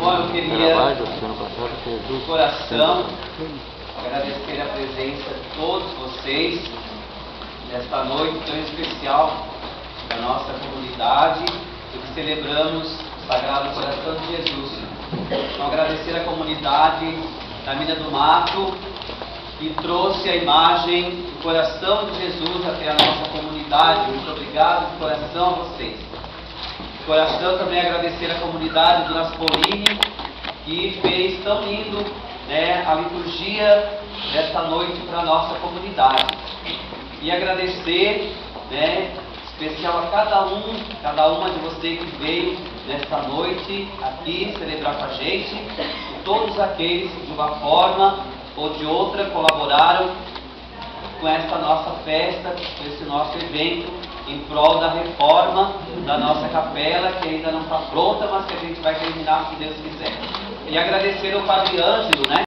Bom, eu queria, do coração, agradecer a presença de todos vocês nesta noite tão especial da nossa comunidade, que celebramos o Sagrado Coração de Jesus. Então, agradecer à comunidade da Mina do Mato, que trouxe a imagem do coração de Jesus até a nossa comunidade. Muito obrigado de coração a vocês. Coração também agradecer a comunidade do Naspolini, que fez tão lindo né, a liturgia desta noite para a nossa comunidade. E agradecer, né, especial a cada um, cada uma de vocês que veio nesta noite aqui celebrar com a gente, e todos aqueles que de uma forma ou de outra colaboraram com essa nossa festa, com esse nosso evento em prol da reforma da nossa capela, que ainda não está pronta, mas que a gente vai terminar se Deus quiser. E agradecer ao Padre Ângelo, né?